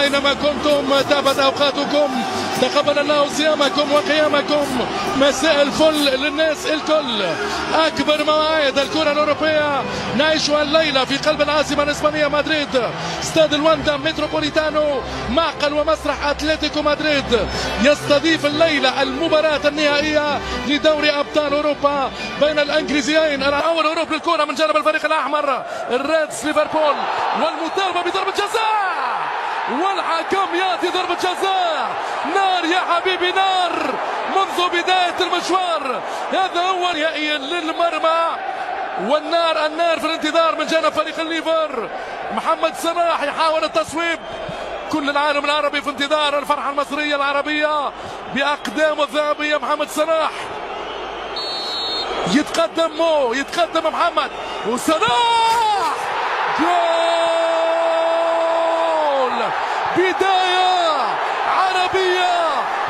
أينما كنتم تابت أوقاتكم تقبل الله صيامكم وقيامكم. مساء الفل للناس الكل. أكبر مواعيد الكرة الأوروبية. نعيشها الليلة في قلب العاصمة الإسبانية مدريد. استاد الواندا متروبوليتانو معقل ومسرح أتلتيكو مدريد. يستضيف الليلة المباراة النهائية لدوري أبطال أوروبا بين الإنجليزيين. أول أوروبي للكرة من جانب الفريق الأحمر ال Reds ليفربول. والمطالبة بضربة جزاء. والحكم يأتي ضربة جزاء. نار يا حبيبي نار. منذ بداية المشوار. هذا هو نهائيا للمرمى. والنار النار في الانتظار من جانب فريق الليفر. محمد صلاح يحاول التصويب. كل العالم العربي في انتظار. الفرحة المصرية العربية بأقدامه الذهبية محمد صلاح. يتقدم مو يتقدم محمد. وصلاح! جول! بداية عربية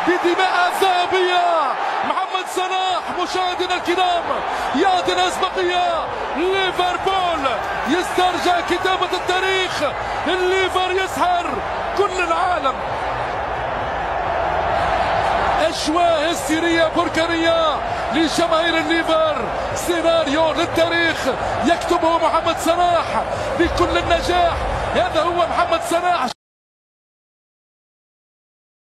بدماء ذهبية. محمد صلاح مشاهدينا الكرام يعطي الأسبقية ليفربول يسترجع كتابة التاريخ. الليفر يسحر كل العالم. أشواء هستيرية بركانية لجماهير الليفر. سيناريو للتاريخ يكتبه محمد صلاح بكل النجاح. هذا هو محمد صلاح.